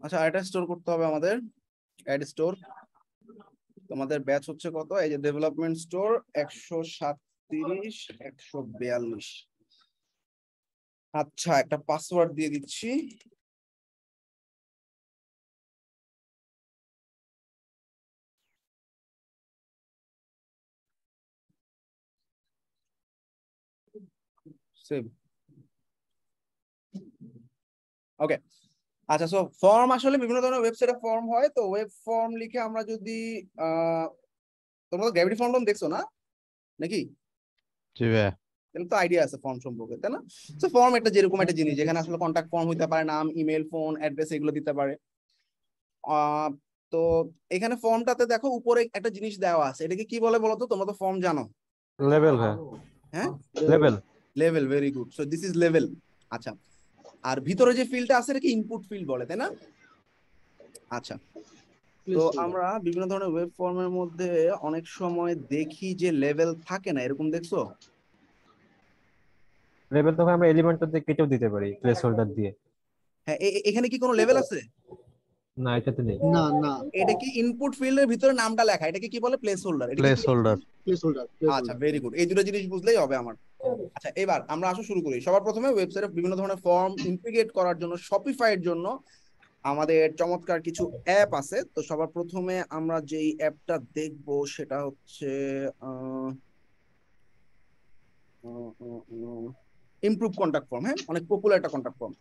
আচ্ছা এটা স্টোর করতে হবে আমাদের। অ্যাড স্টোর তোমাদের ব্যাচ হচ্ছে কত? এই যে ডেভেলপমেন্ট স্টোর একশো সাতত্রিশ, একশো বিয়াল্লিশ। আচ্ছা একটা পাসওয়ার্ড দিয়ে দিচ্ছি। সেভ ওকে আচ্ছা সো ফর্ম আসলে বিভিন্ন ধরনের ওয়েবসাইটে ফর্ম হয়। তো ওয়েব ফর্ম লিখে আমরা যদি তোমরা তো গ্র্যাভিটি ফর্ম দেখছ না? নাকি? জি ভাইয়া। তাহলে তো আইডিয়া আছে ফর্ম সম্পর্কে তাই না? তো ফর্ম একটা যেরকম একটা জিনিস যেখানে আসলে কন্ট্যাক্ট ফর্ম হইতে পারে নাম ইমেল ফোন অ্যাড্রেস এগুলো দিতে পারে। তো এখানে ফর্মটাতে দেখো উপরে একটা জিনিস দেওয়া আছে। এটাকে কি বলে বলো তো? তোমরা তো ফর্ম জানো। লেভেল হ্যাঁ? Level level very good so this is level আচ্ছা। আর ভিতরে যে ফিল্ডটা আছে এটাকে ইনপুট ফিল্ড বলে তাই না? আচ্ছা। তো আমরা বিভিন্ন ধরনের ওয়েব ফর্মের মধ্যে অনেক সময় দেখি যে লেভেল থাকে না এরকম দেখছ? লেভেল তো আমরা এলিমেন্টটা দিয়ে কেটেও দিতে পারি প্লেস হোল্ডার দিয়ে। হ্যাঁ এখানে কি কোনো লেভেল আছে? না এটাতে নেই। না না। এটা কি ইনপুট ফিল্ডের ভিতরে নামটা লেখা? এটাকে কি বলে? Placeholder placeholder placeholder আচ্ছা ভেরি গুড এই দুটো জিনিস বুঝলেই হবে আমার। আচ্ছা এবার আমরা আসো শুরু করি। সবার প্রথমে ওয়েবসাইটে বিভিন্ন ধরনের ফর্ম ইন্টিগ্রেট করার জন্য শপিফাই এর জন্য আমাদের চমৎকার কিছু অ্যাপ আছে। তো সবার প্রথমে আমরা যেই অ্যাপটা দেখব সেটা হচ্ছে ইমপ্রুভ কন্ট্যাক্ট ফর্ম হ্যাঁ? অনেক পপুলার একটা কন্ট্যাক্ট ফর্ম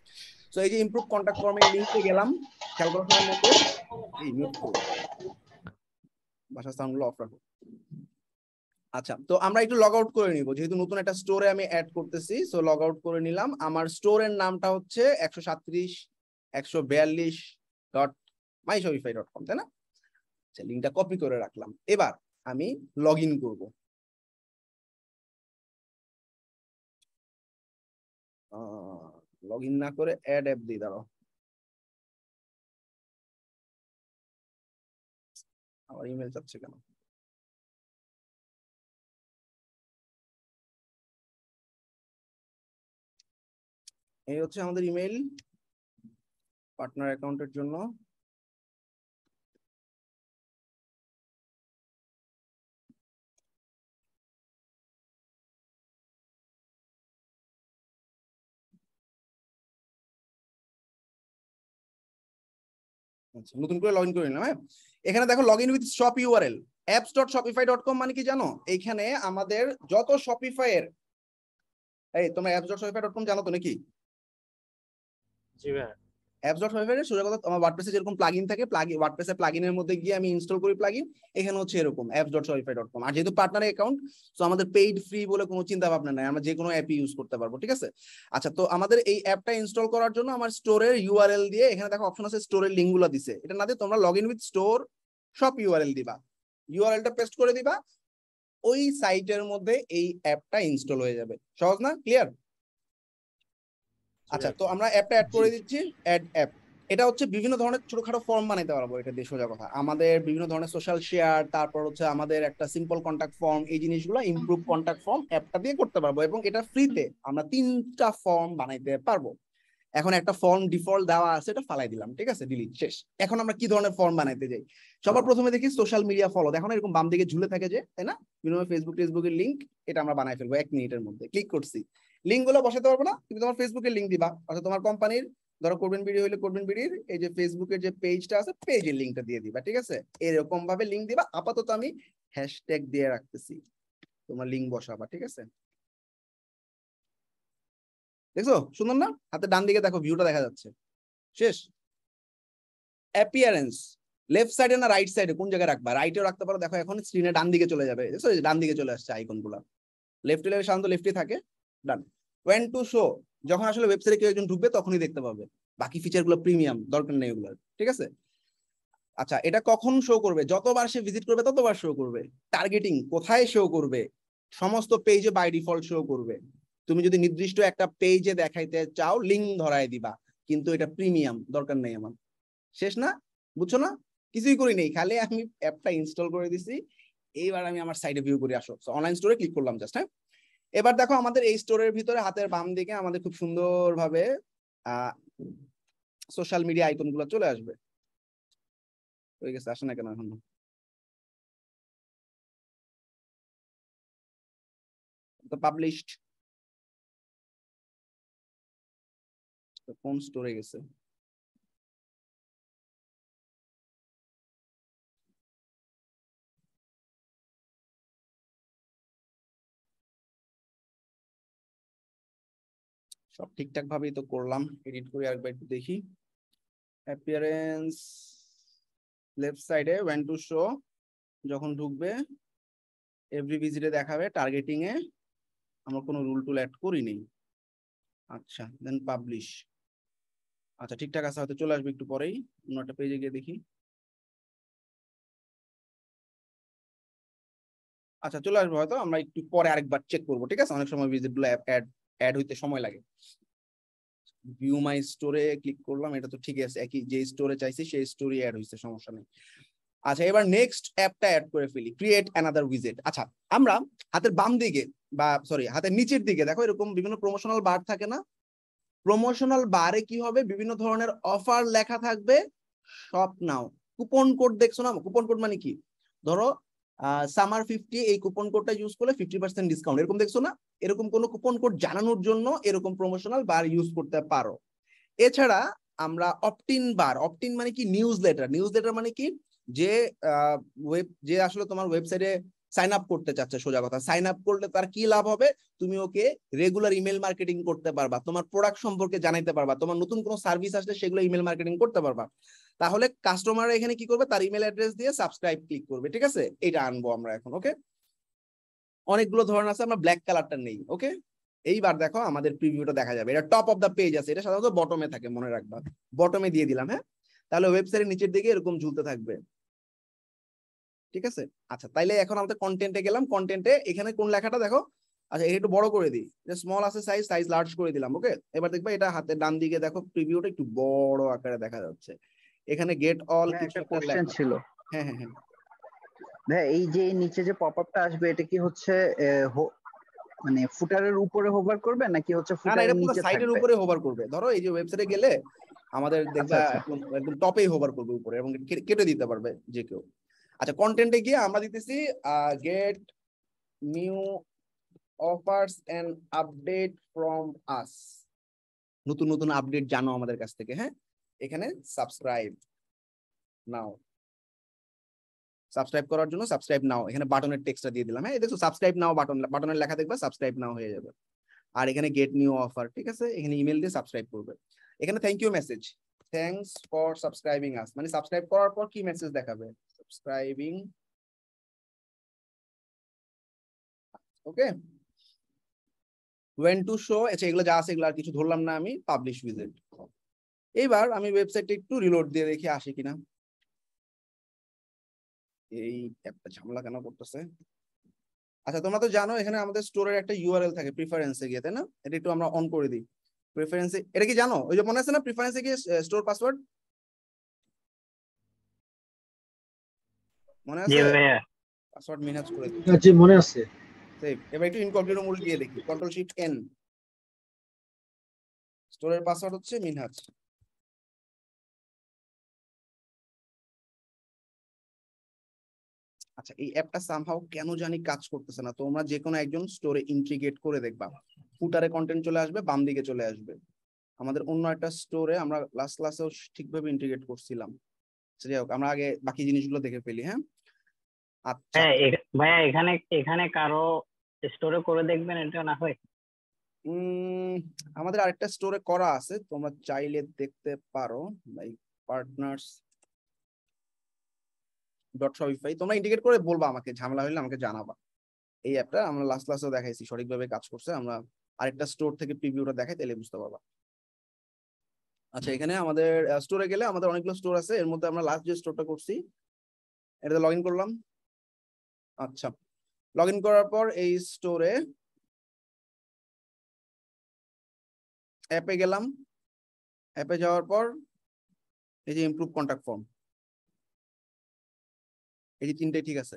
তো এই যে ইমপ্রুভ কন্ট্যাক্ট ফর্মের লিংকে গেলাম। খেয়াল করার মধ্যে এই মিউট করো। বাসার সাউন্ডগুলো অফ রাখো। আচ্ছা তো আমরা একটু লগ আউট করে নিব। যেহেতু নতুন একটা স্টোরে আমি অ্যাড করতেছি সো লগ আউট করে নিলাম। আমার স্টোরের নামটা হচ্ছে একশো সাতত্রিশ, একশো বিয়াল্লিশ dot my Shopify dot com তাই না? আচ্ছা লিঙ্কটা কপি করে রাখলাম। এবার আমি লগ ইন করব। লগ ইন না করে অ্যাড অ্যাপ দিই দাঁড়াও। আমার ইমেল চাচ্ছে কেন? এই হচ্ছে আমাদের ইমেল পার্টনার অ্যাকাউন্টের জন্য। আচ্ছা নতুন করে লগ ইন করে নিলাম হ্যাঁ? এখানে দেখো log in with shop URL apps dot Shopify dot com মানে কি জানো? এইখানে আমাদের যত শপিফাই এর, এই তোমরা apps dot Shopify dot com জানো তো নাকি? অ্যাপস ডট এর সোজা কথা, আমার ওয়ার্ডপ্রেসে যেরকম প্লাগইন থাকে প্লাগইন ওয়ার্ডপ্রেসের প্লাগইনের মধ্যে গিয়ে আমি ইনস্টল করি প্লাগইন এখানে হচ্ছে এরকম apps dot Shopify dot com আর যেহেতু পার্টনার অ্যাকাউন্ট তো আমাদের পেইড ফ্রি বলে কোনো চিন্তা ভাবনা নাই, আমরা যে কোনো অ্যাপই ইউজ করতে পারব, ঠিক আছে? আচ্ছা তো আমাদের এই অ্যাপটা ইনস্টল করার জন্য আমার স্টোরের ইউআরএল দিয়ে, এখানে দেখো অপশন আছে স্টোরের লিঙ্কগুলো দিছে। এটা না দিয়ে তোমরা লগ ইন উইথ স্টোর সব ইউআরএল দিবা। ইউআরএলটা পেস্ট করে দিবা, ওই সাইটের মধ্যে এই অ্যাপটা ইনস্টল হয়ে যাবে। সহজ না? ক্লিয়ার আচ্ছা তো আমরা অ্যাপটা অ্যাড করে দিচ্ছি অ্যাড অ্যাপ এটা হচ্ছে বিভিন্ন ধরনের ছোটখাটো ফর্ম বানাইতে পারব এটা দিয়ে সোজা কথা। আমাদের বিভিন্ন ধরনের সোশ্যাল শেয়ার তারপর হচ্ছে আমাদের একটা সিম্পল কন্ট্যাক্ট ফর্ম এই জিনিসগুলো ইমপ্রুভ কন্ট্যাক্ট ফর্ম অ্যাপটা দিয়ে করতে পারব এবং এটা ফ্রিতে আমরা তিনটা ফর্ম বানাইতে পারব। এখন একটা ফর্ম ডিফল্ট দেওয়া আছে এটা ফালাই দিলাম ঠিক আছে? ডিলিট শেষ। এখন আমরা কি ধরনের ফর্ম বানাইতে যাই? সবার প্রথমে দেখি সোশ্যাল মিডিয়া ফলো এখন এরকম বাম দিকে ঝুলে থাকে যে তাই না? বিভিন্ন ফেসবুক টেসবুকের লিঙ্ক এটা আমরা বানাই ফেলব এক মিনিটের মধ্যে। ক্লিক করছি। লিঙ্কগুলো বসাতে পারব না, তুমি তোমার ফেসবুকের লিঙ্ক দিবা। অর্থাৎ তোমার কোম্পানির ধরো করবেন ভিডিও হলে করবেন ভিডিওর এই যে ফেসবুকের যে পেজটা আছে পেজের লিঙ্কটা দিয়ে দিবা, ঠিক আছে? এরকম ভাবে লিঙ্ক দিবা, আপাতত আমি হ্যাশট্যাগ দিয়ে রাখতেছি। তোমার লিঙ্ক বসাবা, ঠিক আছে? দেখছ? সুন্দর না? হাতে ডান দিকে দেখো ভিউটা দেখা যাচ্ছে। শেষ? অ্যাপিয়ারেন্স লেফট সাইডে না রাইট সাইডে কোন জায়গায় রাখবা? রাইটেও রাখতে পারো, দেখো এখন স্ক্রিনে ডান দিকে চলে যাবে। দেখছ? ডান দিকে চলে আসছে আইকনগুলা। লেফট লেভেল সাধারণত লেফটে থাকে। ডান ওয়েন টু শো যখন আসলে ওয়েবসাইটে কেউ একজন ঢুকবে, তখনই দেখতে পাবে। বাকি ফিচারগুলো প্রিমিয়াম দরকার নেই ওগুলো ঠিক আছে? আচ্ছা এটা কখন শো করবে? যতবার সে ভিজিট করবে, ততবার শো করবে। টার্গেটিং কোথায় শো করবে? সমস্ত পেজে বাই ডিফল্ট শো করবে। তুমি যদি নির্দিষ্ট একটা পেজে দেখাইতে চাও লিঙ্ক ধরায় দিবা। কিন্তু এটা প্রিমিয়াম দরকার নেই আমার। শেষ না? বুঝছ না? কিছুই করি নেই। খালি আমি অ্যাপটা ইনস্টল করে দিছি। এইবার আমি আমার সাইডে ভিউ করে, আসো। অনলাইন স্টোরে ক্লিক করলাম জাস্ট হ্যাঁ? এবার দেখো আমাদের এই স্টোরের ভিতরে হাতের বাম দিকে আমাদের খুব সুন্দরভাবে আহ সোশ্যাল মিডিয়া আইকনগুলো চলে আসবে। হয়ে গেছে, আসে না কেন এখন? পাবলিশড কোন স্টোরে গেছে? সব ঠিকঠাক ভাবেই তো করলাম। এডিট করে আরেকবার একটু দেখি। অ্যাপিয়ারেন্স লেফট সাইডে ওয়েন টু শো যখন ঢুকবে এভরি ভিজিটে দেখাবে টার্গেটিং এ। আমরা কোনো রুল টুল অ্যাড করিনি। আচ্ছা দেন পাবলিশ আচ্ছা ঠিকঠাক আছে, হয়তো চলে আসবে একটু পরেই। অন্য একটা পেজে গিয়ে দেখি। আচ্ছা চলে আসবে হয়তো। আমরা একটু পরে আরেকবার চেক করব, ঠিক আছে? অনেক সময় ভিজিটগুলো অ্যাড অ্যাড হইতে সময় লাগে। ভিউ মাই স্টোরে ক্লিক করলাম, এটা তো ঠিক আছে, একই যে স্টোরে চাইছি সেই স্টোরি অ্যাড হয়েছে সমস্যা নেই। আচ্ছা এবার নেক্সট অ্যাপটা অ্যাড করে ফেলি ক্রিয়েট অ্যানাদার উইজেট আচ্ছা আমরা হাতের বাম দিকে বা সরি হাতের নিচের দিকে, দেখো এরকম বিভিন্ন প্রমোশনাল বার থাকে না? প্রমোশনাল বারে কি হবে? বিভিন্ন ধরনের অফার লেখা থাকবে শপ নাও কুপন কোড দেখছ না? কুপন কোড মানে কি? ধরো সামার ফিফটি এই কুপন কোডটা ইউজ করলে ফিফটি পার্সেন্ট ডিসকাউন্ট এরকম দেখছ না? এরকম কোনো কুপন কোড জানানোর জন্য এরকম প্রমোশনাল বার ইউজ করতে পারো। এছাড়া আমরা অপটিন বার অপটিন মানে কি? নিউজ লেটার নিউজ লেটার মানে কি? যে ওয়েব যে আসলে তোমার ওয়েবসাইটে সাইন আপ করতে চাচ্ছে সোজা কথা। সাইন আপ করলে তার কি লাভ হবে? তুমি ওকে রেগুলার ইমেল মার্কেটিং করতে পারবা। তোমার প্রোডাক্ট সম্পর্কে জানাইতে পারবা। তোমার নতুন কোনো সার্ভিস আসলে সেগুলো ইমেল মার্কেটিং করতে পারবা। তাহলে কাস্টমার এখানে কি করবে? তার ইমেল অ্যাড্রেস দিয়ে সাবস্ক্রাইব ক্লিক করবে, ঠিক আছে? এটা আনব আমরা এখন ওকে অনেকগুলো ধরনের আছে, আমরা ব্ল্যাক কালারটা নেই ওকে এইবার দেখো আমাদের প্রিভিউটা দেখা যাবে। এটা টপ অফ দ্য পেজ আছে, এটা সাধারণত বটমে থাকে, মনে রাখবা। বটমে দিয়ে দিলাম হ্যাঁ? তাহলে ওয়েবসাইটের নিচের দিকে এরকম ঝুলতে থাকবে। ঠিক আছে? আচ্ছা তাইলে এখন আমাদের কন্টেন্টে গেলাম। কন্টেন্টে এখানে কোন লেখাটা দেখো? আচ্ছা এটা একটু বড় করে দিই। যে স্মল আছে সাইজ সাইজ লার্জ করে দিলাম ওকে এবার দেখবে এটা হাতের ডান দিকে দেখো প্রিভিউটা একটু বড় আকারে দেখা যাচ্ছে। এখানে গেট অল হ্যাঁ, কিছু একটা কোশ্চেন ছিল। হ্যাঁ হ্যাঁ হ্যাঁ। ভাই এই যে নিচে যে পপ আপটা আসবে এটা কি হচ্ছে মানে ফুটারের উপরে হোভার করবে নাকি হচ্ছে ফুটারের এটা পুরো নিচে থাকবে? উপরে হোভার করবে। ধরো এই যে ওয়েবসাইটে গেলে আমাদের দেখবা আচ্ছা। একদম টপেই হোভার করবে উপরে এবং কেটে দিতে পারবে যে কেউ। আচ্ছা কন্টেন্টে গিয়ে আমরা দিতেছি get new offers and update from us নতুন নতুন আপডেট জানো আমাদের কাছ থেকে হ্যাঁ? এখানে সাবস্ক্রাইব নাও সাবস্ক্রাইব করার জন্য সাবস্ক্রাইব নাও এখানে বাটনের টেক্সটটা দিয়ে দিলাম। হ্যাঁ দেখো সাবস্ক্রাইব নাও বাটন বাটনের লেখা দেখবা সাবস্ক্রাইব নাও হয়ে যাবে। আর এখানে গেট নিউ অফার ঠিক আছে? এখানে ইমেল দিয়ে সাবস্ক্রাইব করবে। এখানে thank you message thanks for subscribing us মানে সাবস্ক্রাইব করার পর কি মেসেজ দেখাবে? Subscribing okay when to show আচ্ছা এগুলো যা আছে, এগুলো আর কিছু ধরলাম না আমি পাবলিশ উইজেট এইবার আমি ওয়েবসাইটটা একটু রিলোড দিয়ে দেখি আসে কিনা। এই অ্যাপটা ঝামেলা কেন করতেছে? আচ্ছা তোমরা তো জানো এখানে আমাদের স্টোরের একটা ইউআরএল থাকে প্রিফারেন্সে গিয়ে তাই না? এটা একটু আমরা অন করে দিই। প্রিফারেন্সে এটা কি জানো? ওই যে মনে আছে না প্রিফারেন্সে গিয়ে স্টোর পাসওয়ার্ড মনে আছে? পাসওয়ার্ড মিনহাজ করে দিই। জি মনে আছে। সেভ এবার একটু ইনকগনিটো মোড গিয়ে দেখি। কন্ট্রোল শিফট এন স্টোরের পাসওয়ার্ড হচ্ছে মিনহাজ। আচ্ছা এই অ্যাপটা সামহাও কেন জানি কাজ করতেছে না। তোমরা যে কোনো একজন স্টোরে ইন্ট্রিগেট করে দেখবা। ফুটারে কন্টেন্ট চলে আসবে বাম দিকে চলে আসবে। আমাদের অন্য একটা স্টোরে আমরা লাস্ট ক্লাসেও ঠিকভাবে ইন্টিগ্রেট করছিলাম। আচ্ছা, যাই হোক আমরা আগে বাকি জিনিসগুলো দেখে ফেলি হ্যাঁ? আচ্ছা। হ্যাঁ ভাইয়া এখানে এখানে কারও স্টোরে করে দেখবেন এটা না হয়? আমাদের আরেকটা স্টোরে করা আছে। তোমরা চাইলে দেখতে পারো লাইক পার্টনার্স ডট শপিফাই তোমরা ইন্ডিকেট করে বলবা আমাকে ঝামেলা হলে আমাকে জানাবা। এই অ্যাপটা আমরা লাস্ট ক্লাসেও দেখাইছি সঠিকভাবে কাজ করছে আমরা আরেকটা স্টোর থেকে প্রিভিউটা দেখাই তাহলে বুঝতে পারবা। আচ্ছা এখানে আমাদের স্টোরে গেলে আমাদের অনেকগুলো স্টোর আছে এর মধ্যে আমরা লাস্ট যে স্টোরটা করছি এটাতে লগ ইন করলাম। আচ্ছা লগ ইন করার পর এই স্টোরে অ্যাপে গেলাম। অ্যাপে যাওয়ার পর এই যে ইমপ্রুভ কন্টাক্ট ফর্ম এই যে তিনটে ঠিক আছে?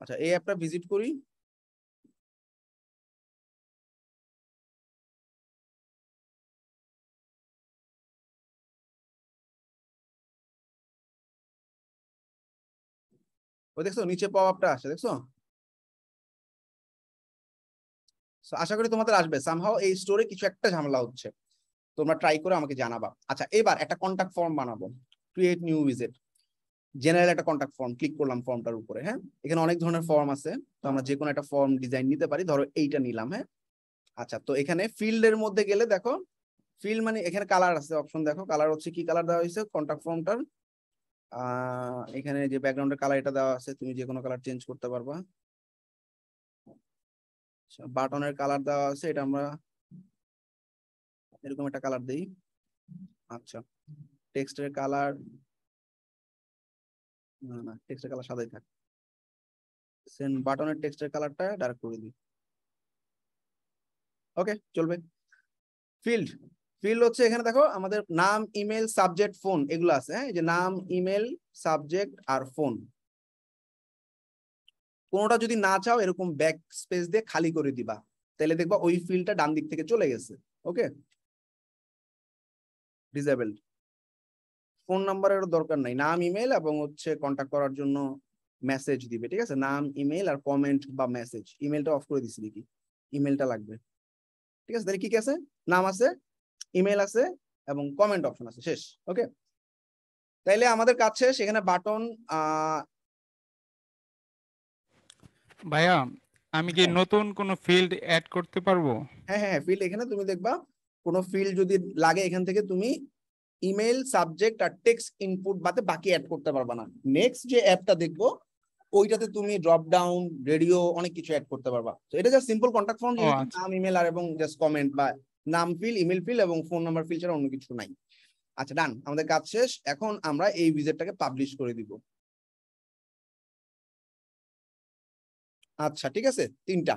আচ্ছা এই অ্যাপটা ভিজিট করি। ওই দেখছ, নিচে পপ আপটা আসে দেখছ? আশা করি তোমাদের আসবে। সামহাও এই স্টোরে কিছু একটা ঝামেলা হচ্ছে। তোমরা ট্রাই করে আমাকে জানাবা। আচ্ছা এবার একটা কন্টাক্ট ফর্ম বানাবো। ক্রিয়েট নিউ উইজেট জেনারেল একটা কন্টাক্ট ফর্ম ক্লিক করলাম ফর্মটার উপরে হ্যাঁ? এখানে অনেক ধরনের ফর্ম আছে, তো আমরা যে কোনো একটা ফর্ম ডিজাইন নিতে পারি, ধরো এইটা নিলাম হ্যাঁ? আচ্ছা তো এখানে ফিল্ডের মধ্যে গেলে দেখো ফিল্ড মানে এখানে কালার আছে অপশন দেখো কালার হচ্ছে কি কালার দেওয়া হয়েছে কন্টাক্ট ফর্মটার এখানে যে ব্যাকগ্রাউন্ডের কালার এটা দেওয়া আছে, তুমি যে কোনো কালার চেঞ্জ করতে পারবা। বাটনের কালার দেওয়া আছে, এটা আমরা এরকম একটা কালার দেই। আচ্ছা টেক্সটের কালার না না টেক্সটের কালার সাদাই থাক। সেন বাটনের টেক্সটের কালারটা ডার্ক করে দিই। ওকে চলবে। ফিল্ড ফিল্ড হচ্ছে এখানে দেখো, আমাদের নাম ইমেল সাবজেক্ট ফোন এগুলো আছে হ্যাঁ? যে নাম ইমেল সাবজেক্ট আর ফোন কোনোটা যদি না চাও, এরকম ব্যাক স্পেস দিয়ে খালি করে দিবা। তাহলে দেখবা ওই ফিল্ডটা ডান দিক থেকে চলে গেছে। ওকে ডিসেবলড ফোন নাম্বারের দরকার নাই। নাম ইমেল এবং হচ্ছে কন্ট্যাক্ট করার জন্য মেসেজ দিবে ঠিক আছে? নাম ইমেল আর কমেন্ট বা মেসেজ ইমেলটা অফ করে দিছি নাকি ইমেলটা লাগবে। ঠিক আছে? তাহলে কি কি আছে? নাম আছে ইমেল আছে এবং কমেন্ট অপশন আছে। শেষ। ওকে তাইলে আমাদের কাজ শেষ। এখানে বাটন ভাইয়া আমি কি হ্যাঁ। নতুন কোনো ফিল্ড অ্যাড করতে পারব? হ্যাঁ হ্যাঁ ফিল্ড এখানে তুমি দেখবা কোনো ফিল্ড যদি লাগে এখান থেকে তুমি ইমেল সাবজেক্ট আর টেক্সট ইনপুট বাদে বাকি অ্যাড করতে পারবা না। নেক্সট যে অ্যাপটা দেখব ওইটাতে তুমি ড্রপ ডাউন রেডিও অনেক কিছু অ্যাড করতে পারবা। তো এটা জাস্ট সিম্পল কন্ট্যাক্ট ফর্ম। নাম ইমেল আর এবং জাস্ট কমেন্ট বা নাম ফিল ইমেল ফিল এবং ফোন নাম্বার ফিল ছাড়া অন্য কিছু নাই। আচ্ছা ডান আমাদের কাজ শেষ। এখন আমরা এই উইজেটটাকে পাবলিশ করে দিব। আচ্ছা ঠিক আছে? তিনটা।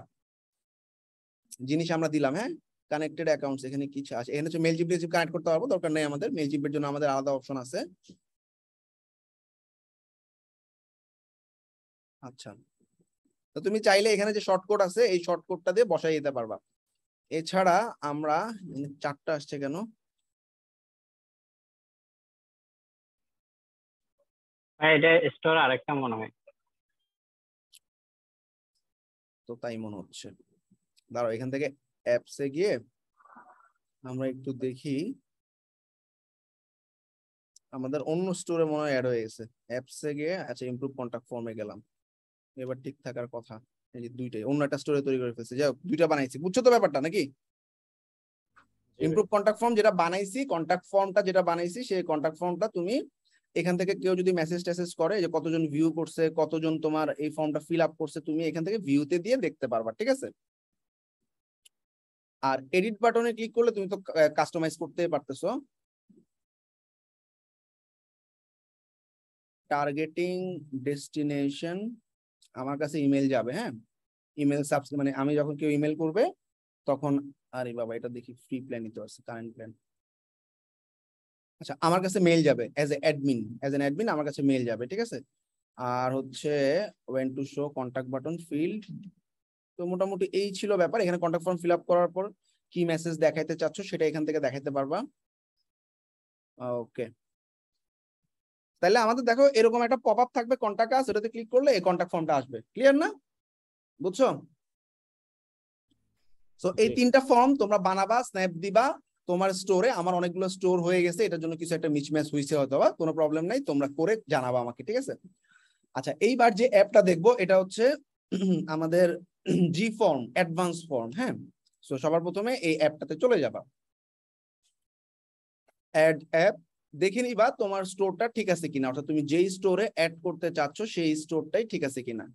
জিনিস আমরা দিলাম হ্যাঁ? কানেক্টেড অ্যাকাউন্টস এখানে কিছু আছে। এখানে হচ্ছে মেল জিপ রিসিভ কানেক্ট করতে পারব দরকার নেই আমাদের। মেল জিপের জন্য আমাদের আলাদা অপশন আছে। আচ্ছা। তো তুমি চাইলে এখানে যে শর্টকট আছে এই শর্টকটটা দিয়ে বসাই দিতে পারবা। এছাড়া আমরা চারটা আসছে কেন? এটা স্টোর আরেকটা মনে হয়। তো তাই মনে হচ্ছে। দাঁড়াও এখান থেকে অ্যাপসে গিয়ে আমরা একটু দেখি। আমাদের অন্য স্টোরে মনে হয় অ্যাড হয়ে গেছে। অ্যাপসে গিয়ে আচ্ছা ইমপ্রুভ কন্টাক্ট ফর্মে গেলাম। এবার ঠিক থাকার কথা এই যে দুইটাই অন্য একটা স্টোরে তৈরি করে ফেলছে। যাই দুইটা বানাইছি। বুঝছ তো ব্যাপারটা নাকি? ইমপ্রুভ কন্টাক্ট ফর্ম যেটা বানাইছি কন্টাক্ট ফর্মটা যেটা বানাইছি সেই কন্টাক্ট ফর্মটা তুমি এখান থেকে কেউ যদি মেসেজ টেসেজ করে যে কতজন ভিউ করছে কতজন তোমার এই ফর্মটা ফিল আপ করছে তুমি এখান থেকে ভিউতে দিয়ে দেখতে পারবা ঠিক আছে? আর এডিট বাটনে ক্লিক করলে তুমি তো কাস্টমাইজ করতে পারতেছো। টার্গেটিং ডেস্টিনেশন আমার কাছে ইমেল যাবে হ্যাঁ? ইমেল সাবস মানে আমি যখন কেউ ইমেল করবে, তখন, আরে বাবা, এটা দেখি ফ্রি প্ল্যান নিতে পারছি কারেন্ট প্ল্যান আচ্ছা আমার কাছে মেল যাবে as a admin as an admin আমার কাছে মেল যাবে, ঠিক আছে? আর হচ্ছে when to show contact button field তো মোটামুটি এই ছিল ব্যাপার। এখানে কন্টাক্ট ফর্ম ফিল আপ করার পর কি মেসেজ দেখাইতে চাচ্ছ সেটা এখান থেকে দেখাইতে পারবা। ওকে তাহলে আমাদের দেখো এরকম একটা পপ আপ থাকবে কন্টাক্ট আস ওটাতে ক্লিক করলে এই কন্টাক্ট ফর্মটা আসবে। ক্লিয়ার না? বুঝছ? সো এই তিনটা ফর্ম তোমরা বানাবা স্ন্যাপ দিবা তোমার স্টোরে আমার অনেকগুলো স্টোর হয়ে গেছে এটার জন্য কিছু একটা মিচম্যাচ হয়েছে হয়তো বা কোনো প্রবলেম নাই তোমরা করে জানাবা আমাকে ঠিক আছে? আচ্ছা এইবার যে অ্যাপটা দেখব এটা হচ্ছে আমাদের জি ফর্ম অ্যাডভান্স ফর্ম হ্যাঁ? সো সবার প্রথমে এই অ্যাপটাতে চলে যাবা। অ্যাড অ্যাপ দেখে নিবা তোমার স্টোরটা ঠিক আছে কিনা। অর্থাৎ তুমি যেই স্টোরে অ্যাড করতে চাচ্ছ, সেই স্টোরটাই ঠিক আছে কিনা।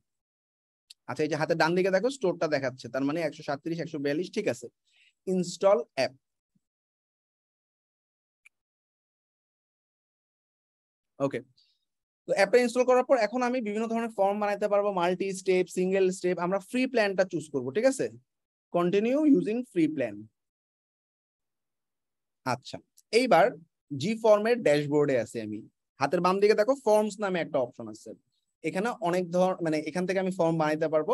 আচ্ছা এই যে হাতে ডান দিকে দেখো স্টোরটা দেখাচ্ছে। তার মানে একশো সাতত্রিশ, একশো বিয়াল্লিশ, ঠিক আছে। ইনস্টল অ্যাপ ওকে তো অ্যাপটা ইনস্টল করার পর এখন আমি বিভিন্ন ধরনের ফর্ম বানাইতে পারব মাল্টি স্টেপ সিঙ্গেল স্টেপ আমরা ফ্রি প্ল্যানটা চুজ করব, ঠিক আছে? কন্টিনিউ ইউজিং ফ্রি প্ল্যান আচ্ছা এইবার জি ফর্মের ড্যাশবোর্ডে আছে আমি। হাতের বাম দিকে দেখো ফর্মস নামে একটা অপশন আছে। এখানে অনেক ধর মানে এখান থেকে আমি ফর্ম বানাইতে পারব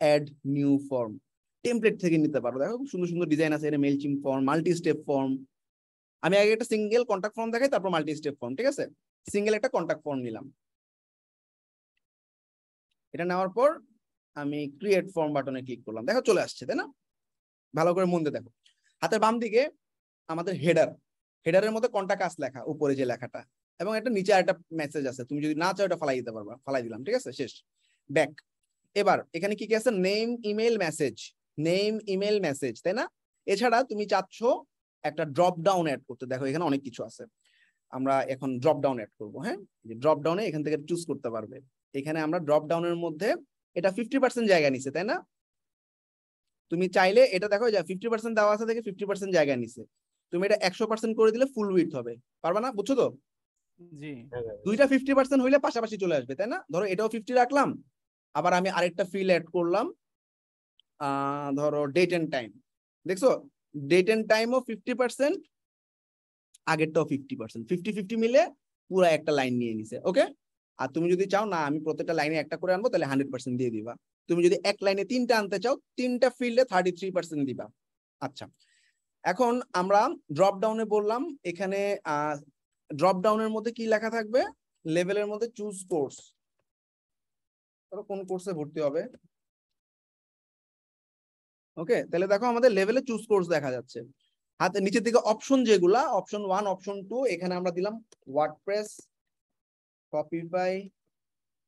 অ্যাড নিউ ফর্ম টেমপ্লেট থেকে নিতে পারব। দেখো খুব সুন্দর সুন্দর ডিজাইন আছে, এটা মেল চিম ফর্ম মাল্টি স্টেপ ফর্ম আমি আগে একটা সিঙ্গেল কন্ট্যাক্ট ফর্ম দেখাই, তারপর মাল্টি স্টেপ ফর্ম ঠিক আছে? সিঙ্গেল একটা কন্ট্যাক্ট ফর্ম নিলাম। এটা নেওয়ার পর আমি ক্রিয়েট ফর্ম বাটনে ক্লিক করলাম। দেখো চলে আসছে, তাই না? ভালো করে মন দিয়ে দেখো। হাতের বাম দিকে আমাদের হেডার হেডারের মধ্যে কন্টাক্ট আস লেখা, উপরে যে লেখাটা। এবং একটা নিচে একটা মেসেজ আছে। তুমি যদি না চাও এটা ফালাই দিতে পারবা। ফালাই দিলাম, ঠিক আছে? শেষ। ব্যাক এবার, এখানে কি কি আছে? Name email message name email message তাই না? এছাড়া তুমি চাচ্ছ একটা ড্রপ ডাউন অ্যাড করতে। দেখো, এখানে অনেক কিছু আছে। আমরা এখন ড্রপ ডাউন অ্যাড করব হ্যাঁ? ড্রপ ডাউনে এখান থেকে চুজ করতে পারবে। এখানে আমরা ড্রপ ডাউনের মধ্যে এটা ফিফটি পার্সেন্ট জায়গা নিছে তাই না? তুমি চাইলে এটা দেখো যে ফিফটি পার্সেন্ট দেওয়া আছে থেকে ফিফটি পার্সেন্ট জায়গা নিছে। তুমি এটা একশো পার্সেন্ট করে দিলে ফুল উইথ হবে। পারবা না? বুঝছ তো? জি। দুইটা ফিফটি পার্সেন্ট হইলে পাশাপাশি চলে আসবে তাই না? ধরো এটাও ফিফটি রাখলাম আবার আমি আরেকটা ফিল অ্যাড করলাম আহ, ধরো ডেট এন্ড টাইম দেখছ? ডেট এন্ড টাইমও ফিফটি পার্সেন্ট আগেরটাও ফিফটি পার্সেন্ট ফিফটি ফিফটি মিলে পুরো একটা লাইন নিয়ে নিছে ওকে আর তুমি যদি চাও, না, আমি প্রত্যেকটা লাইনে একটা করে আনব, তাহলে হান্ড্রেড পার্সেন্ট দিয়ে দিবা। তুমি যদি এক লাইনে তিনটা আনতে চাও, তিনটা ফিল্ডে থার্টি থ্রি পার্সেন্ট দিবা। আচ্ছা এখন আমরা ড্রপ ডাউনে বললাম, এখানে ড্রপ ডাউনের মধ্যে কি লেখা থাকবে? লেভেলের মধ্যে চুজ কোর্স কোন কোর্সে ভর্তি হবে। ওকে তাহলে দেখো আমাদের লেভেলে চুজ কোর্স দেখা যাচ্ছে। হাতে নিচের দিকে অপশন যেগুলা অপশন ওয়ান অপশন টু এখানে আমরা দিলাম ওয়ার্ডপ্রেস কপিফাই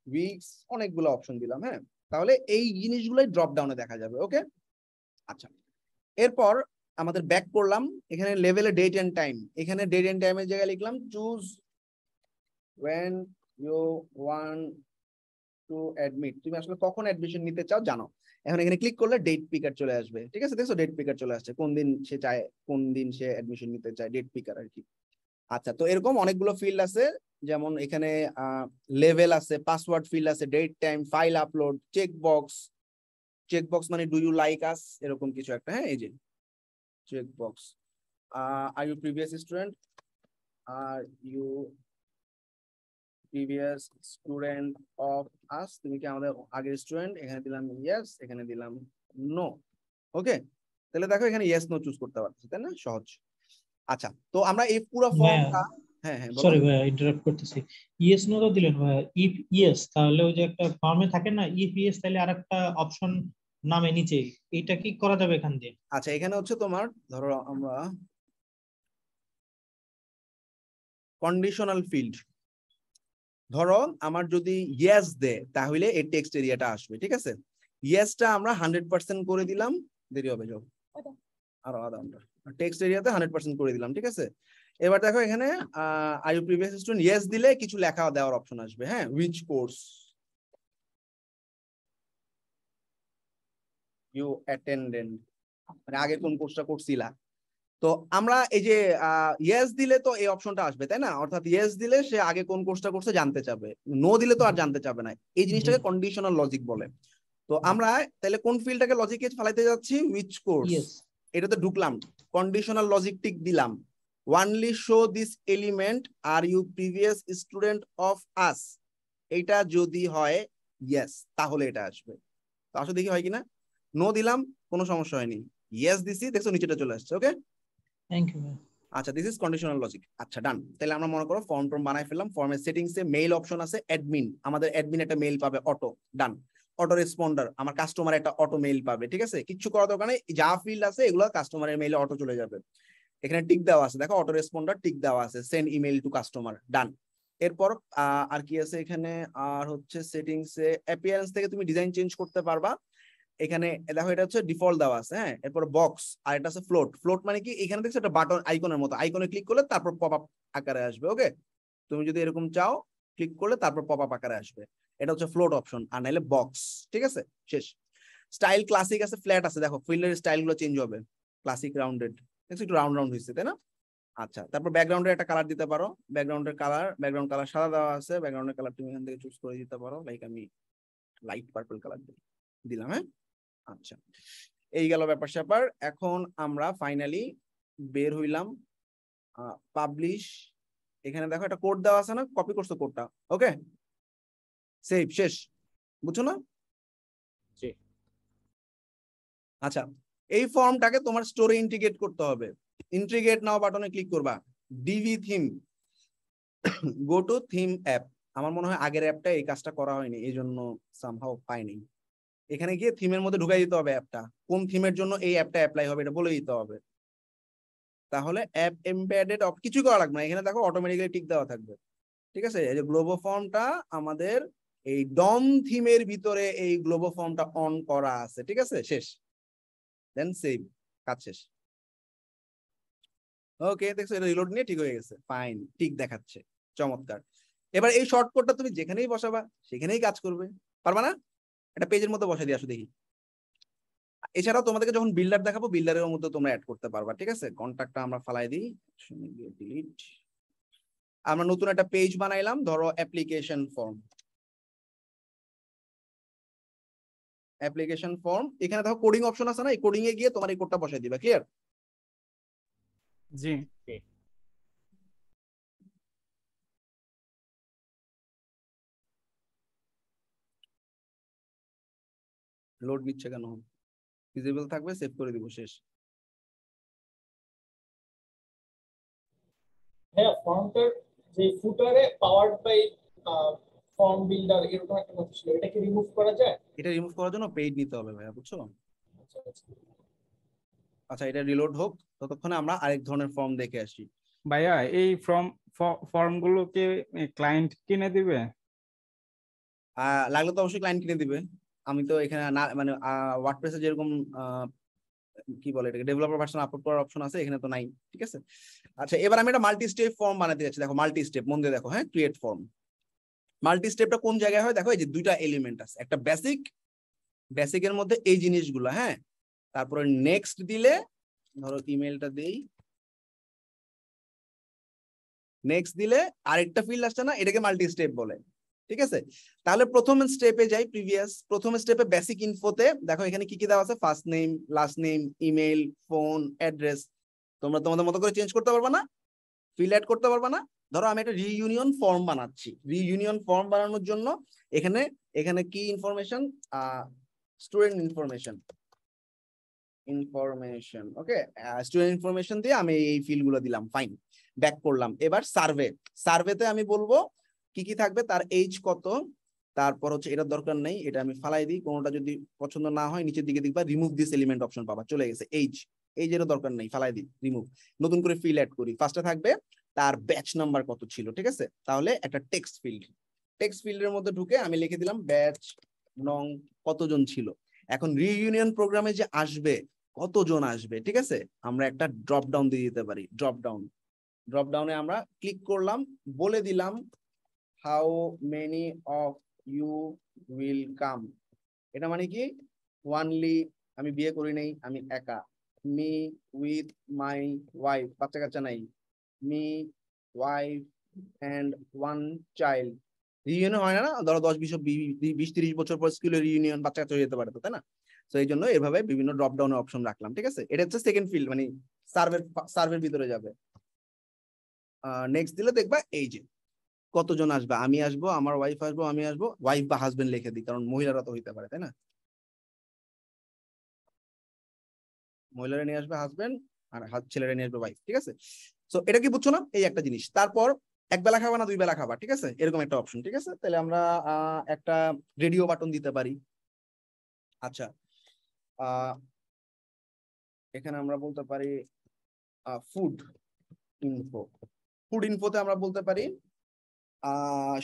উইক্স অনেকগুলো অপশন দিলাম হ্যাঁ? তাহলে এই জিনিসগুলোই ড্রপ ডাউনে দেখা যাবে ওকে আচ্ছা এরপর আমাদের ব্যাক করলাম, এখানে লেভেলে ডেট এন্ড টাইম এখানে ডেট এন্ড টাইমের জায়গায় লিখলাম choose when you want to admit তুমি আসলে কখন অ্যাডমিশন নিতে চাও জানো? এখন এখানে ক্লিক করলে ডেট পিকার চলে আসবে, ঠিক আছে? দেখছ ডেট পিকার চলে আসছে। কোন দিন সে চায়, কোন দিন সে অ্যাডমিশন নিতে চায় ডেট পিকার আর কি। আচ্ছা তো এরকম অনেকগুলো ফিল্ড আছে। যেমন এখানে লেভেল আছে পাসওয়ার্ড ফিল্ড আছে date time file upload check box check box মানে ডু ইউ লাইক আস এরকম কিছু একটা হ্যাঁ? এই যে check box are you previous student are you previous student of us তুমি কি আমাদের আগের স্টুডেন্ট এখানে দিলাম ইয়েস এখানে দিলাম নো ওকে তাহলে দেখো এখানে ইয়েস নো চুজ করতে পারছি তাই না? সহজ। আচ্ছা তো আমরা এই পুরো ফর্মটা হ্যাঁ হ্যাঁ। সরি ভাইয়া ইন্টারাপ্ট করতেছি। ইয়েস নো তো দিলেন ভাইয়া। ইফ ইয়েস তাহলে ওই যে একটা ফর্মে থাকে না ইফ ইয়েস তাহলে আরেকটা অপশন নামে নিচে। এটা কি করা যাবে এখান দিয়ে? আচ্ছা এখানে হচ্ছে তোমার ধরো আমরা কন্ডিশনাল ফিল্ড ধরো আমার যদি ইয়েস দে তাহলে এই টেক্সট এরিয়াটা আসবে ঠিক আছে? ইয়েসটা আমরা হান্ড্রেড পার্সেন্ট করে দিলাম দেরি হবে যাও। আরও আধা ঘণ্টা টেক্সট এরিয়াতে হান্ড্রেড পার্সেন্ট করে দিলাম ঠিক আছে? এবার দেখো এখানে I you previous student yes দিলে কিছু লেখা দেওয়ার অপশন আসবে হ্যাঁ? উইচ কোর্স ইউ অ্যাটেন্ডেন্ট মানে আগে কোন কোর্সটা করছিলা? তো আমরা এই যে ইয়েস দিলে তো এই অপশনটা আসবে তাই না? অর্থাৎ ইয়েস দিলে সে আগে কোন কোর্সটা করছে জানতে চাবে। নো দিলে তো আর জানতে চাবে না। এই জিনিসটাকে কন্ডিশনাল লজিক বলে। তো আমরা তাহলে কোন ফিল্ডটাকে লজিকে ফালাইতে যাচ্ছি? উইচ কোর্স এটাতে ঢুকলাম। কন্ডিশনাল লজিক টিক দিলাম। Only show this element are you previous student of us এটা যদি হয় ইয়েস তাহলে এটা আসবে। তো আসলে দেখি হয় কিনা? নো দিলাম কোনো সমস্যা হয়নি। ইয়েস দিছি দেখছ নিচেটা চলে আসছে ওকে থ্যাংক ইউ আচ্ছা দিস ইজ কন্ডিশনাল লজিক আচ্ছা ডান তাহলে আমরা মনে করো ফর্ম টর্ম বানাই ফেললাম ফর্মের সেটিংস এ মেইল অপশন আছে অ্যাডমিন আমাদের অ্যাডমিন একটা মেইল পাবে অটো ডান অটো রেসপন্ডার আমার কাস্টমার একটা অটো মেইল পাবে, ঠিক আছে? কিচ্ছু করার দরকার নেই, যা ফিল্ড আছে, এগুলো কাস্টমারের মেইলে অটো চলে যাবে। এখানে টিক দেওয়া আছে, দেখো অটো রেসপন্ডার টিক দেওয়া আছে send email to customer done এরপর আর কি আছে এখানে? আর হচ্ছে সেটিংস এ অ্যাপিয়ারেন্স থেকে তুমি ডিজাইন চেঞ্জ করতে পারবা। এখানে দেখো এটা হচ্ছে ডিফল্ট দেওয়া আছে হ্যাঁ? এরপর বক্স আর এটা আছে ফ্লোট ফ্লোট মানে কি? এখানে দেখছ একটা বাটন আইকনের মতো। আইকনে ক্লিক করলে তারপর পপ আপ আকারে আসবে ওকে তুমি যদি এরকম চাও ক্লিক করলে তারপর পপ আপ আকারে আসবে। এটা হচ্ছে ফ্লোট অপশন আর নাইলে বক্স ঠিক আছে? শেষ। স্টাইল ক্লাসিক আছে ফ্ল্যাট আছে। দেখো ফিল্ডের স্টাইলগুলো চেঞ্জ হবে। ক্লাসিক রাউন্ডেড দেখছ, একটু রাউন্ড রাউন্ড হয়েছে, তাই না? আচ্ছা তারপর ব্যাকগ্রাউন্ডের একটা কালার দিতে পারো। ব্যাকগ্রাউন্ডের কালার ব্যাকগ্রাউন্ড কালার সাদা দেওয়া আছে। ব্যাকগ্রাউন্ডের কালার তুমি এখান থেকে চুজ করে দিতে পারো। লাইক আমি লাইট পার্পল কালার দিলাম হ্যাঁ? আচ্ছা এই গেল ব্যাপার স্যাপার। এখন আমরা ফাইনালি বের হইলাম পাবলিশ এখানে দেখো একটা কোড দেওয়া আছে না কপি করছ কোডটা ওকে সেভ শেষ বুঝছ না? জি। আচ্ছা এই ফর্মটাকে তোমার স্টোরে ইন্টিগ্রেট করতে হবে। ইন্টিগ্রেট নাও বাটনে ক্লিক করবা। Divi theme go to theme app আমার মনে হয় আগের অ্যাপটা এই কাজটা করা হয়নি এই জন্য সামহাও পাইনি। এখানে গিয়ে থিমের মধ্যে ঢুকাই দিতে হবে অ্যাপটা কোন থিমের জন্য এই অ্যাপটা অ্যাপ্লাই হবে এটা বলে দিতে হবে। তাহলে অ্যাপ এমবেডেড কিছু করা লাগবে না। এখানে দেখো অটোমেটিক্যালি টিক দেওয়া থাকবে। ঠিক আছে? এই যে গ্লোবো ফর্মটা আমাদের এই ডম থিমের ভিতরে এই গ্লোবো ফর্মটা অন করা আছে। ঠিক আছে? শেষ। দেন সেভ কাজ শেষ। ওকে দেখছ? এটা রিলোড নিয়ে ঠিক হয়ে গেছে। ফাইন ঠিক দেখাচ্ছে। চমৎকার। এবার এই শর্টকাটটা তুমি যেখানেই বসাবা, সেখানেই কাজ করবে। পারবা না? এটা পেজের মধ্যে বসাই দিয়ে আসো দেখি। এছাড়াও তোমাদেরকে যখন বিল্ডার দেখাবো বিল্ডারের মধ্যে তোমরা অ্যাড করতে পারবা, ঠিক আছে? কন্ট্যাক্টটা আমরা ফালাই দিই ডিলিট আমরা নতুন একটা পেজ বানাইলাম, ধরো অ্যাপ্লিকেশন ফর্ম অ্যাপ্লিকেশন ফর্ম এখানে দেখো কোডিং অপশন আছে না? এই কোডিং এ গিয়ে তোমার এই কোডটা বসাই দিবা ক্লিয়ার জি। লোড নিচ্ছে কেন? ভিজিবল থাকবে সেভ করে দিব শেষ। হ্যাঁ ফর্মটার যে ফুটারে পাওয়ার্ড বাই ফর্ম বিল্ডার এরকম একটা কথা ছিল এটা কি রিমুভ করা যায়? এটা রিমুভ করার জন্য পেইড নিতে হবে ভাইয়া বুঝছ? আচ্ছা, আচ্ছা। আচ্ছা এটা রিলোড হোক ততক্ষণে আমরা আরেক ধরনের ফর্ম দেখে আসি। ভাইয়া এই ফর্ম ফর্ম গুলোকে ক্লায়েন্ট কিনে দিবে? আহ, লাগলে তো অবশ্যই ক্লায়েন্ট কিনে দিবে। আমি তো এখানে না মানে ওয়ার্ডপ্রেসে যেরকম কি বলে এটাকে ডেভেলপার ভার্সন আপলোড করার অপশন আছে, এখানে তো নাই, ঠিক আছে? আচ্ছা এবার আমি একটা মাল্টি স্টেপ ফর্ম বানাতে যাচ্ছি, দেখো মাল্টি স্টেপ মন দিয়ে দেখো হ্যাঁ ক্রিয়েট ফর্ম মাল্টি স্টেপটা কোন জায়গায় হয়? দেখো, এই যে দুইটা এলিমেন্ট আছে, একটা বেসিক বেসিকের মধ্যে এই জিনিসগুলো হ্যাঁ? তারপরে নেক্সট দিলে, ধরো ইমেলটা দেই। নেক্সট দিলে আরেকটা ফিল্ড আসছে না, এটাকে মাল্টি স্টেপ বলে। ঠিক আছে? তাহলে প্রথম স্টেপে যাই প্রিভিয়াস প্রথম স্টেপে বেসিক ইনফোতে দেখো এখানে কি কি দেওয়া আছে? First name last name email phone address তোমরা তোমাদের মতো করে চেঞ্জ করতে পারবা না? ফিল অ্যাড করতে পারবা না? ধরো আমি একটা রিইউনিয়ন ফর্ম বানাচ্ছি। রিইউনিয়ন ফর্ম বানানোর জন্য এখানে এখানে কি information student information information okay student information দিয়ে আমি এই ফিল্ডগুলো দিলাম। ফাইন ব্যাক করলাম। এবার সার্ভে সার্ভেতে আমি বলব কি কি থাকবে? তার এইজ কত? তারপর হচ্ছে এটার দরকার নেই, এটা আমি ফালাই দিই। কোনোটা যদি পছন্দ না হয়, নিচের দিকে দেখবা রিমুভ দিস এলিমেন্ট অপশন পাবা, চলে গেছে। এইজ এইজ এর দরকার নেই, ফালাই দিই রিমুভ নতুন করে ফিল অ্যাড করি। ফার্স্টে থাকবে তার ব্যাচ নাম্বার কত ছিল, ঠিক আছে? তাহলে একটা টেক্সট ফিল্ড টেক্সট ফিল্ডের মধ্যে ঢুকে আমি লিখে দিলাম ব্যাচ নং কতজন ছিল? এখন রিইউনিয়ন প্রোগ্রামে যে আসবে, কতজন আসবে, ঠিক আছে? আমরা একটা ড্রপ ডাউন দিয়ে দিতে পারি ড্রপ ডাউন ড্রপ ডাউনে আমরা ক্লিক করলাম, বলে দিলাম how many of you will come এটা মানে কি? ওয়ানলি আমি বিয়ে করি নাই, আমি একা। মি উইথ মাই ওয়াইফ বাচ্চা কাচ্চা নাই। Me wife and one child reunion হয় না ধরো দশ, বিশ বিশ, তিরিশ বছর পর স্কুলের রিইউনিয়ন বাচ্চা কাচ্চা হয়ে যেতে পারে তো, তাই না? তো এই জন্য এভাবে বিভিন্ন ড্রপ ডাউনের অপশন রাখলাম, ঠিক আছে? এটা হচ্ছে সেকেন্ড ফিল্ড মানে সার্ভের সার্ভের ভিতরে যাবে। নেক্সট দিলে দেখবা এই যে। কতজন আসবে? আমি আসব, আমার ওয়াইফ আসব, আমি আসব ওয়াইফ বা হাজবেন্ড লিখে দিই, কারণ মহিলারা তো হইতে পারে, তাই না? মহিলারা নিয়ে আসবে হাজবেন্ড আর ছেলেরা নিয়ে আসবে ওয়াইফ ঠিক আছে? তো এটা কি বুঝছ না? এই একটা জিনিস। তারপর এক বেলা খাবা না দুই বেলা খাবা, ঠিক আছে? এরকম একটা অপশন ঠিক আছে? তাহলে আমরা একটা রেডিও বাটন দিতে পারি। আচ্ছা এখানে আমরা বলতে পারি ফুড ইনফো ফুড ইনফোতে আমরা বলতে পারি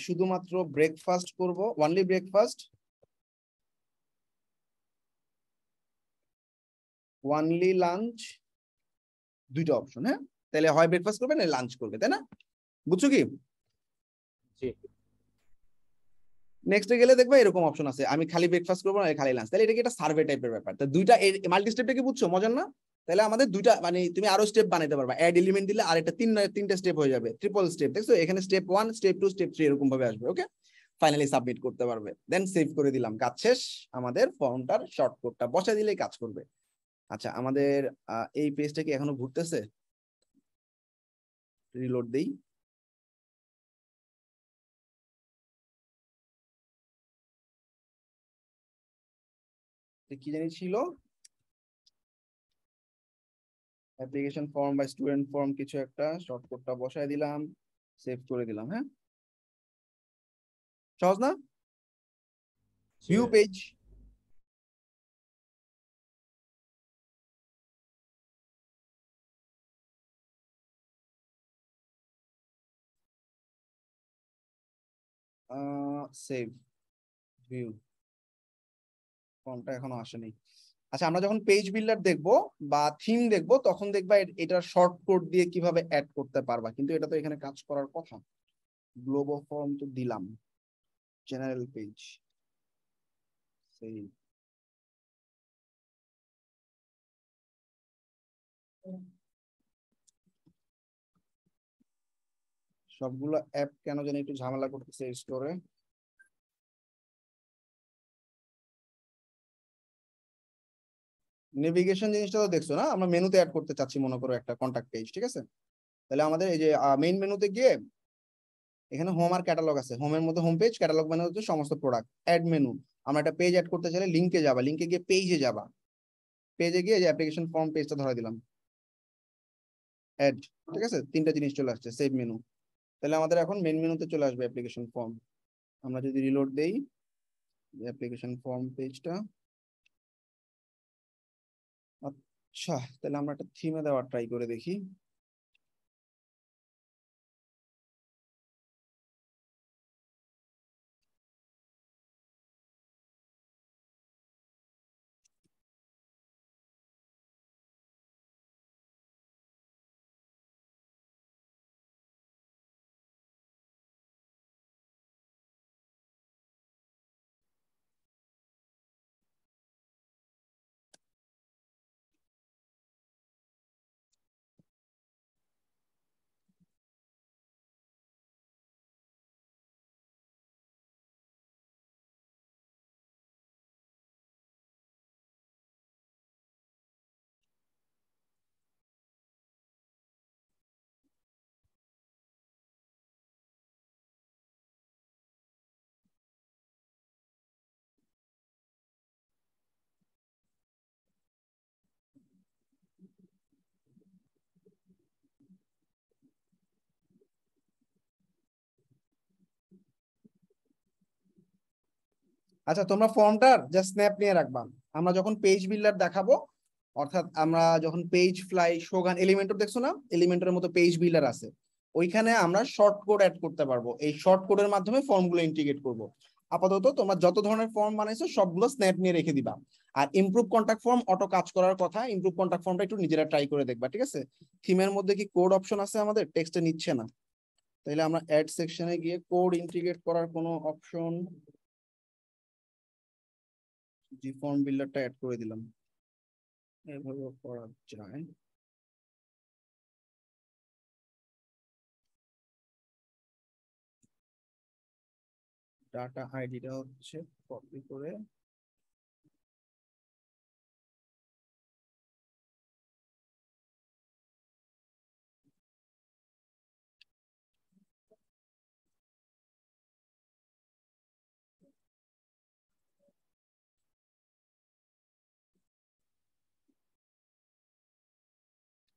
শুধুমাত্র ব্রেকফাস্ট করব ওনলি ব্রেকফাস্ট ওয়ানলি লাঞ্চ দুইটা অপশন হ্যাঁ? তাহলে হয় ব্রেকফাস্ট করবে না লাঞ্চ করবে তাই না? বুঝছ কি? জি। নেক্সটে গেলে দেখবে এরকম অপশন আছে আমি খালি ব্রেকফাস্ট করব না খালি লাঞ্চ তাহলে এটা কি একটা সার্ভে টাইপের ব্যাপার? তো দুইটা মাল্টি স্টেপটা কি বুঝছ? মজার না? তাহলে আমাদের দুইটা মানে তুমি আরও স্টেপ বানাইতে পারবা। অ্যাড এলিমেন্ট দিলে আর একটা তিন তিনটা স্টেপ হয়ে যাবে। ট্রিপল স্টেপ দেখছ? এখানে step one step two step three এরকম ভাবে আসবে ওকে ফাইনালি সাবমিট করতে পারবে। দেন সেভ করে দিলাম, কাজ শেষ। আমাদের ফর্মটার শর্টকটটা বসে দিলেই কাজ করবে। আচ্ছা আমাদের এই পেজটা কি এখনও ঘুরতেছে? রিলোড দেই। কি জানি ছিল? অ্যাপ্লিকেশন ফর্ম বা স্টুডেন্ট ফর্ম কিছু একটা শর্টকাটটা বসায় দিলাম সেভ করে দিলাম হ্যাঁ? সহজ না? ভিউ পেজ সেভ ভিউ ফর্মটা এখনও আসেনি। আচ্ছা আমরা যখন পেজ বিল্ডার দেখব বা থিম দেখব, তখন দেখবা এটা এটার শর্ট কোড দিয়ে কীভাবে অ্যাড করতে পারবা। কিন্তু এটা তো এখানে কাজ করার কথা। গ্লোবো ফর্ম তো দিলাম। জেনারেল পেজ সেই সবগুলো অ্যাপ কেন জানি একটু ঝামেলা করতেছে স্টোরে নেভিগেশন জিনিসটা তো দেখছ না? আমরা মেনুতে অ্যাড করতে চাচ্ছি, মনে করো একটা কন্টাক্ট পেজ ঠিক আছে? তাহলে আমাদের এই যে মেইন মেনুতে গিয়ে এখানে হোম আর ক্যাটালগ আছে। হোমের মধ্যে হোম পেজ ক্যাটালগ মানে হচ্ছে সমস্ত প্রোডাক্ট অ্যাড মেনু আমরা একটা পেজ অ্যাড করতে চাইলে লিঙ্কে যাবা। লিঙ্কে গিয়ে পেজে যাবা। পেজে গিয়ে যে অ্যাপ্লিকেশন ফর্ম পেজটা ধরা দিলাম। অ্যাড ঠিক আছে? তিনটা জিনিস চলে আসছে সেভ মেনু তাহলে আমাদের এখন মেন মেনুতে চলে আসবে অ্যাপ্লিকেশন ফর্ম আমরা যদি রিলোড দেই অ্যাপ্লিকেশন ফর্ম পেজটা তাহলে আমরা একটা থিমে দেওয়ার ট্রাই করে দেখি। আচ্ছা তোমরা ফর্মটার জাস্ট স্ন্যাপ নিয়ে রাখবা। আমরা যখন পেজ বিল্ডার দেখাবো, অর্থাৎ আমরা যখন পেজ ফ্লাই শোগান এলিমেন্টর দেখছ না? এলিমেন্টরের মতো পেজ বিল্ডার আছে। ওইখানে আমরা শর্ট কোড অ্যাড করতে পারব। এই শর্ট কোডের মাধ্যমে ফর্মগুলো ইন্টিগ্রেট করব। আপাতত তোমরা যত ধরনের ফর্ম বানাইছো, সবগুলো স্ন্যাপ নিয়ে রেখে দিবা। আর ইমপ্রুভ কন্টাক্ট ফর্ম অটো কাজ করার কথা ইমপ্রুভ কন্টাক্ট ফর্মটা একটু নিজেরা ট্রাই করে দেখবা, ঠিক আছে? থিমের মধ্যে কি কোড অপশন আছে আমাদের? টেক্সটে নিচ্ছে না। তাহলে আমরা অ্যাড সেকশনে গিয়ে কোড ইন্টিগ্রেট করার কোনো অপশন জি ফর্ম বিল্ডারটা অ্যাড করে দিলাম। এভাবে করা যায়। ডাটা আইডিটা হচ্ছে কপি করে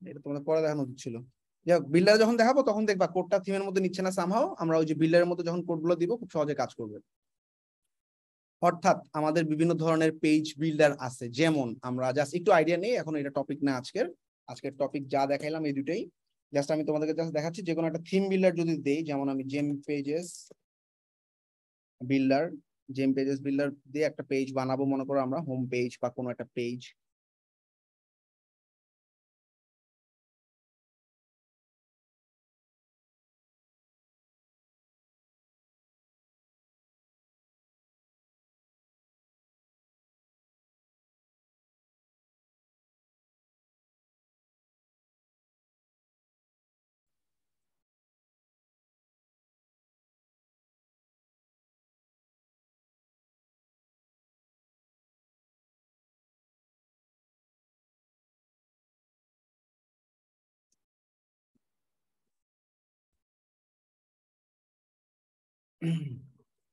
এটা তোমাদের পরে দেখানো উচিত ছিল। যাই হোক বিল্ডার যখন দেখাবো, তখন দেখবা কোডটা থিমের মধ্যে নিচ্ছে না সামহাও আমরা ওই যে বিল্ডারের মধ্যে যখন কোডগুলো দিব, খুব সহজে কাজ করবে। অর্থাৎ আমাদের বিভিন্ন ধরনের পেজ বিল্ডার আছে। যেমন আমরা জাস্ট একটু আইডিয়া নেই, এখন এটা টপিক না আজকের। আজকের টপিক যা দেখাইলাম এই দুটোই জাস্ট আমি তোমাদেরকে জাস্ট দেখাচ্ছি যে কোনো একটা থিম বিল্ডার যদি দেই, যেমন আমি জেম পেজেস বিল্ডার জেম পেজেস বিল্ডার দিয়ে একটা পেজ বানাবো, মনে করো আমরা হোম পেজ বা কোনো একটা পেজ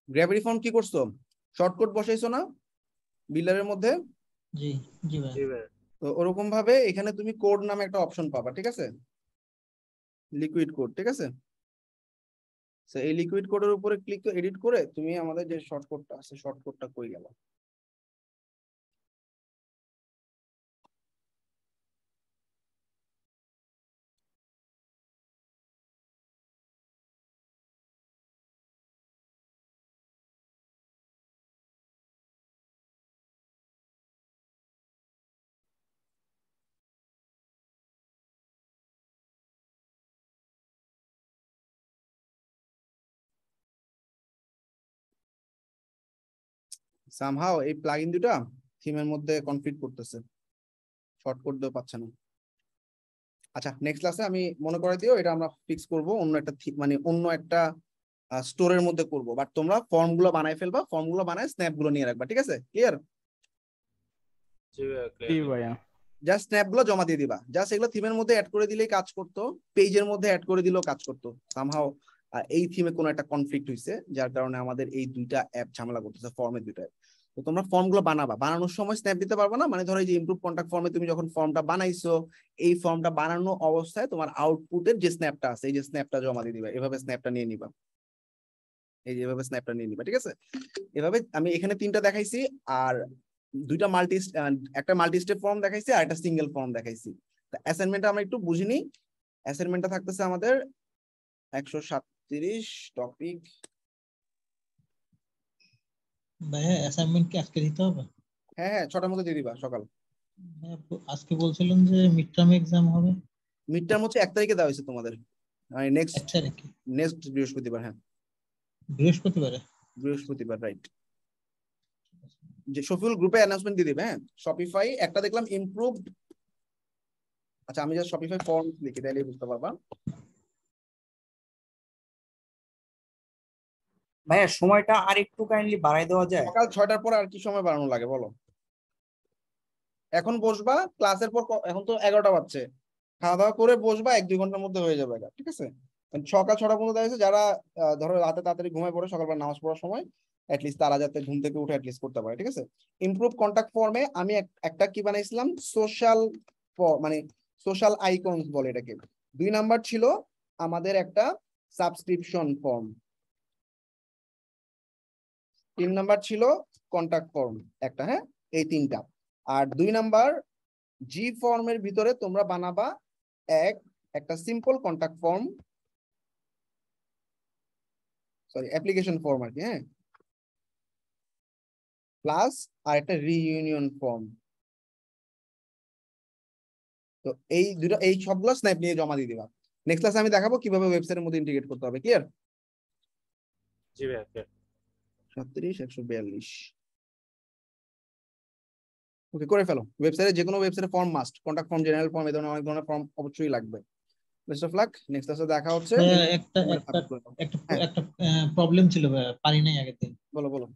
গ্র্যাভিটি ফর্ম কি করছ? শর্টকাট বসাইছো না? বিলারের মধ্যে? জি জি ভাই। তো ওরকম ভাবে এখানে তুমি কোড নামে একটা অপশন পাবা ঠিক আছে? লিকুইড কোড ঠিক আছে? এই লিকুইড কোডের উপরে ক্লিক এডিট করে তুমি আমাদের যে শর্ট কোডটা আছে শর্ট কোডটা কই গেল? সামহাও এই প্লাগইন দুটা থিমের মধ্যে কনফিগ করতেছে। শর্ট কোড দিয়েও পাচ্ছে না। আচ্ছা নেক্সট ক্লাসে আমি মনে করে দিও এটা আমরা ফিক্স করব অন্য একটা মানে অন্য একটা স্টোরের মধ্যে করব। বাট তোমরা ফর্মগুলো বানাই ফেলবা ফর্মগুলো বানায় স্ন্যাপগুলো নিয়ে রাখবা ঠিক আছে? ক্লিয়ার জি ভাইয়া. জাস্ট স্ন্যাপগুলো জমা দিয়ে দিবা। জাস্ট এগুলো থিমের মধ্যে অ্যাড করে দিলেই কাজ করতো পেজের মধ্যে অ্যাড করে দিলেও কাজ করতো। সামহাও এই থিমে কোনো একটা কনফ্লিক্ট হয়েছে যার কারণে আমাদের এই দুইটা অ্যাপ ঝামেলা করতেছে ফর্মের দুইটা app। তো তোমরা ফর্মগুলো বানাবা। বানানোর সময় স্ন্যাপ দিতে পারবে না? মানে ধরো এই যে ইমপ্রুভ কন্টাক্ট ফর্মে তুমি যখন ফর্মটা বানাইছো, এই ফর্মটা বানানো অবস্থায় তোমার আউটপুটের যে স্ন্যাপটা আছে, এই যে স্ন্যাপটা জমা দিয়ে দিবা। এভাবে স্ন্যাপটা নিয়ে নিবা। এই যে এভাবে স্ন্যাপটা নিয়ে নিবা, ঠিক আছে? এভাবে আমি এখানে তিনটা দেখাইছি, আর দুইটা মাল্টি একটা মাল্টি স্টেপ ফর্ম দেখাইছি, আর একটা সিঙ্গেল ফর্ম দেখাইছি। অ্যাসাইনমেন্টটা আমরা একটু বুঝিনি। অ্যাসাইনমেন্টটা থাকতেছে আমাদের একশো সাতত্রিশ টপিক ভাইয়া অ্যাসাইনমেন্ট কি আজকে দিতে হবে? হ্যাঁ হ্যাঁ ছটার মধ্যে দিয়ে দিবা সকাল। আজকে বলছিলেন যে মিড টার্ম এক্সাম হবে। মিড টার্ম হচ্ছে এক তারিখে দেওয়া হয়েছে তোমাদের। নেক্সট তারিখে? নেক্সট বৃহস্পতিবার হ্যাঁ। বৃহস্পতিবারে? বৃহস্পতিবার রাইট যে শফিউল গ্রুপে অ্যানাউন্সমেন্ট দিয়ে দিবে হ্যাঁ। শপিফাই একটা দেখলাম ইমপ্রুভড আচ্ছা আমি যা শপিফাই ফর্ম লিখি তাহলে বুঝতে পারবা। ভাইয়া, সময়টা আর একটু কাইন্ডলি বাড়াই দেওয়া যায়? সকাল ছয়টার পর আর কি সময় বাড়ানো লাগে, বলো? এখন বসবা, ক্লাসের পর এখন তো এগারোটা বাজছে। খাওয়া দাওয়া করে বসবা, এক দুই ঘণ্টার মধ্যে হয়ে যাবে ঠিক আছে? সকাল ছটা পর্যন্ত দেখা যারা ধরো রাতে তাড়াতাড়ি ঘুমায় পড়ে, সকালবেলা নামাজ পড়ার সময় অ্যাটলিস্ট তারা যাতে ঘুম থেকে উঠে অ্যাটলিস্ট করতে পারে, ঠিক আছে? ইমপ্রুভ কন্টাক্ট ফর্মে আমি একটা কি বানাইছিলাম সোশ্যাল মানে সোশ্যাল আইকনস বলে এটাকে। দুই নাম্বার ছিল আমাদের একটা সাবস্ক্রিপশন ফর্ম তিন নাম্বার ছিল কন্টাক্ট ফর্ম একটা হ্যাঁ? এই তিনটা। আর দুই নাম্বার জি ফর্মের ভিতরে তোমরা বানাবা এক, একটা simple contact form sorry application form আর কি হ্যাঁ? প্লাস আর একটা রিইউনিয়ন ফর্ম তো এই দুটো, এই সবগুলো স্ন্যাপ নিয়ে জমা দিয়ে দিবা। নেক্সট ক্লাসে আমি দেখাবো কীভাবে ওয়েবসাইটের মধ্যে ইন্টিগ্রেট করতে হবে ক্লিয়ার জি clear. সাতত্রিশ একশো বিয়াল্লিশ। ওকে করে ফেলো। ওয়েবসাইটে যে কোনো ওয়েবসাইটে form must contact form general form এই ধরনের অনেক ধরনের ফর্ম অবশ্যই লাগবে। বেস্ট অফ লাক নেক্সট ক্লাসে দেখা হচ্ছে। একটা একটা। একটা হ্যাঁ। প্রবলেম ছিল পারি নাই আগের দিন। বলো বলো।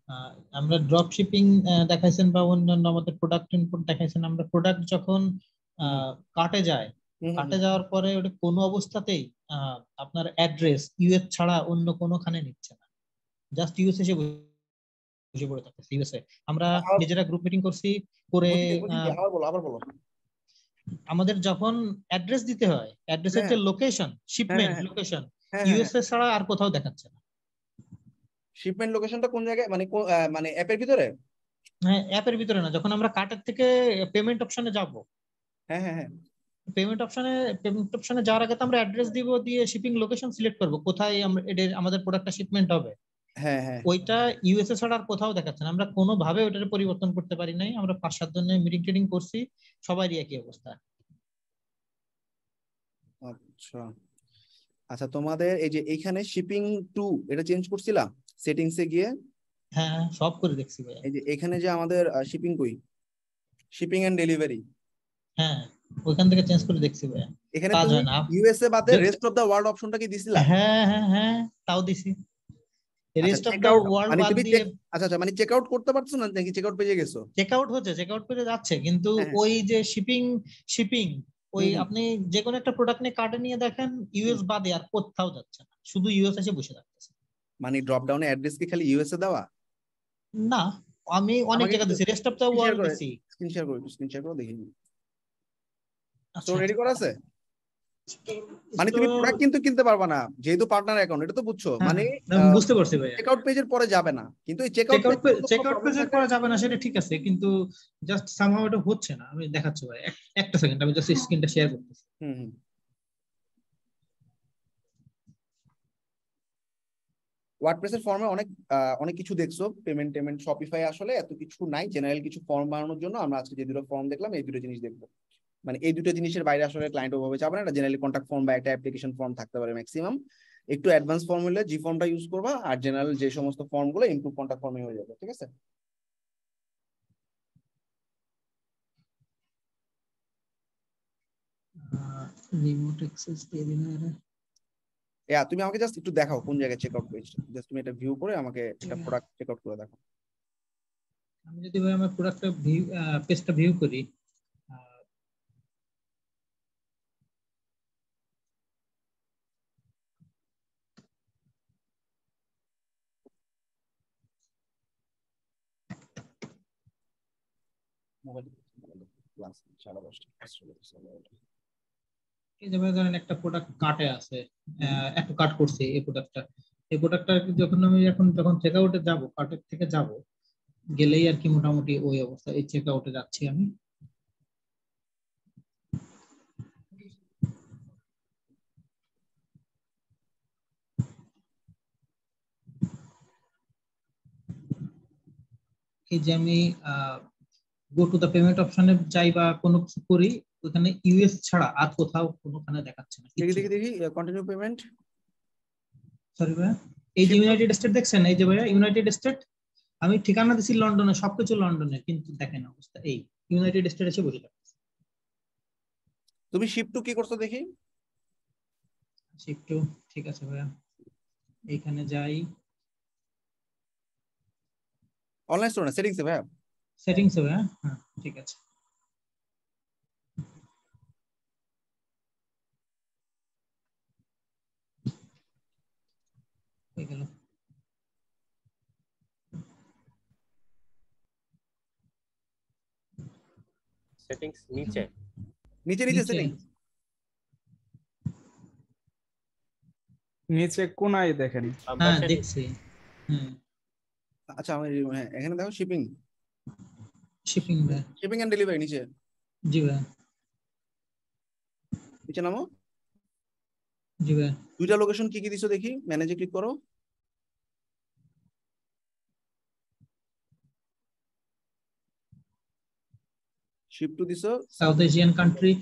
আমরা ড্রপ শিপিং দেখাইছেন বা অন্যান্য আমাদের প্রোডাক্ট ইনপুট দেখাইছেন। আমরা প্রোডাক্ট যখন কাটে যায় কাটে যাওয়ার পরে ওটা কোনো অবস্থাতেই আপনার অ্যাড্রেস ইউএস ছাড়া অন্য কোনোখানে নিচ্ছে না। জাস্ট ইউএস এসে বসে পড়ে থাকতেছে ইউএসএ আমরা নিজেরা গ্রুপ মিটিং করছি করে আবার বলো আবার বলো। আমাদের যখন অ্যাড্রেস দিতে হয় অ্যাড্রেসের যে। Location shipment. লোকেশন ইউএসএ ছাড়া আর কোথাও দেখাচ্ছে না। শিপমেন্ট লোকেশনটা কোন জায়গায়? মানে মানে অ্যাপের ভিতরে? হ্যাঁ অ্যাপের ভিতরে না যখন আমরা কার্টের থেকে পেমেন্ট অপশনে যাব। হ্যাঁ হ্যাঁ হ্যাঁ। পেমেন্ট অপশনে পেমেন্ট অপশনে যাওয়ার আগে তো আমরা অ্যাড্রেস দিব দিয়ে শিপিং লোকেশন সিলেক্ট করব কোথায় আমাদের প্রোডাক্টটা শিপমেন্ট হবে। হ্যাঁ হ্যাঁ। ওইটা ইউএসএ ছাড়া আর কোথাও দেখাচ্ছে না। আমরা কোনোভাবে ওটার পরিবর্তন করতে পারি নাই। আমরা পাঁচ সাত জনের মিটিং টিটিং করছি সবারই একই অবস্থা। আচ্ছা। আচ্ছা তোমাদের এই যে এইখানে শিপিং টু এটা চেঞ্জ করছিলাম? সেটিংসে গিয়ে? হ্যাঁ হ্যাঁ, সব করে দেখছি ভাইয়া। এই যে এখানে যে আমাদের শিপিং কই? শিপিং এন্ড ডেলিভারি হ্যাঁ ওইখান থেকে চেঞ্জ করে দেখছি ভাইয়া। এখানে ইউএসএ বাদে রেস্ট অফ দা ওয়ার্ল্ড অপশনটা কি দিছিলা? হ্যাঁ হ্যাঁ হ্যাঁ তাও দিছি। রেস্ট অফ check ওয়ার্ল্ড মানে তুমি আচ্ছা আচ্ছা মানে চেক আউট করতে পারছ না নাকি চেক আউট গেছো? চেক আউট হচ্ছে চেক আউট যাচ্ছে কিন্তু হ্যাঁ, হ্যাঁ। ওই যে শিপিং শিপিং ওই। আপনি যে কোনো একটা প্রোডাক্ট নিয়ে নিয়ে দেখেন ইউএস বাদে আর কোথাও যাচ্ছে না শুধু ইউএস এসে বসে থাকতেছে। মানে ড্রপ ডাউনে অ্যাড্রেস কি খালি দেওয়া? না আমি অনেক জায়গা দিছি রেস্ট অফ ওয়ার্ল্ড দিছি স্ক্রিন শেয়ার করো স্ক্রিন শেয়ার করো দেখি আচ্ছা, তো রেডি করা আছে? আচ্ছা। মানে তুমি প্রোডাক্ট কিন্তু কিনতে পারবা না যেহেতু পার্টনার অ্যাকাউন্ট এটা তো বুঝছ। হ্যাঁ, মানে আমি বুঝতে পারছি ভাই চেকআউট পেজের পরে যাবে না কিন্তু এই চেকআউট চেকআউট পেজের করা যাবে না সেটা ঠিক আছে কিন্তু জাস্ট সামহাও এটা হচ্ছে না আমি দেখাচ্ছি ভাই একটা সেকেন্ড আমি জাস্ট স্ক্রিনটা শেয়ার করতেছি। হুম ওয়ার্ডপ্রেসের ফর্মে অনেক অনেক কিছু দেখছ পেমেন্ট টেমেন্ট শপিফাই আসলে এত কিছু নাই জেনারেল কিছু ফর্ম বানানোর জন্য আমরা আজকে যে দুটো ফর্ম দেখলাম এই দুটো জিনিস দেখব। মানে এই দুটো জিনিসের বাইরে আসলে ক্লায়েন্ট ওভাবে যাবে না। এটা জেনারেলি কন্ট্যাক্ট ফর্ম বা একটা অ্যাপ্লিকেশন ফর্ম থাকতে পারে ম্যাক্সিমাম একটু অ্যাডভান্স ফর্ম হলে জি ফর্মটা ইউজ করবা আর জেনারেল যে সমস্ত ফর্মগুলো ইমপ্রুভ কন্ট্যাক্ট ফর্মে হয়ে যাবে ঠিক আছে? রিমোট অ্যাক্সেস দিয়ে দিন আরে। ইয়া তুমি আমাকে জাস্ট একটু দেখাও কোন জায়গায় চেকআউট পেজটা জাস্ট তুমি এটা ভিউ করে আমাকে এটা প্রোডাক্ট চেকআউট করে দেখো আমি যদি ভাই আমার প্রোডাক্টটা ভিউ পেজটা ভিউ করি এই ধরেন একটা প্রোডাক্ট কাটে আছে আহ, একটা কাট করছে এই প্রোডাক্টটা এই প্রোডাক্টটা যখন আমি এখন যখন চেক আউটে যাব কার্টের থেকে যাব গেলেই আর কি মোটামুটি ওই অবস্থা এই চেক আউটে যাচ্ছি আমি। এই যে আমি গো টু দ্য পেমেন্ট অপশনে যাই বা কোনো কিছু করি ওখানে ইউএস ছাড়া আর কোথাও কোনোখানে দেখাচ্ছে না দেখি দেখি দেখি কন্টিনিউ পেমেন্ট সরি ভাইয়া। এই যে ইউনাইটেড স্টেট দেখছেন? এই যে ভাইয়া ইউনাইটেড স্টেট আমি ঠিকানা দিছি লন্ডনে সবকিছু লন্ডনে কিন্তু দেখেন অবস্থা। এই ইউনাইটেড স্টেট এসে বসে থাকছে তুমি শিপ টু কি করছ দেখি? একটু ঠিক আছে ভাইয়া। এইখানে যাই। অনলাইন স্টোর না সেটিংসে ভাইয়া? সেটিংস হবে ভাইয়া হ্যাঁ ঠিক আছে। গেল। সেটিংস নিচে। নিচে নিচে। সেটিং নিচে কোনায় দেখেন। হ্যাঁ দেখছি। হ্যাঁ আচ্ছা আমি হ্যাঁ এখানে দেখো শিপিং শিপিং ভাইয়া শিপিং এন্ড ডেলিভারি নিচে জি ভাইয়া নিচে নামো। জি ভাইয়া দুইটা লোকেশন কি কি দিছো দেখি ম্যানেজে ক্লিক করো। শিপ টু দিছো। South Asian country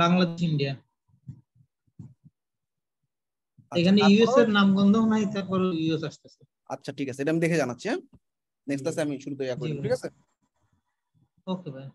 Bangladesh India এখানে ইউএস এর নামগন্ধ নাই তারপর ইউএস আসতেছে। আচ্ছা ঠিক আছে এটা আমি দেখে জানাচ্ছি হ্যাঁ। নেক্সট আছে আমি ইয়া করি ভাই। ঠিক আছে? ওকে ভাই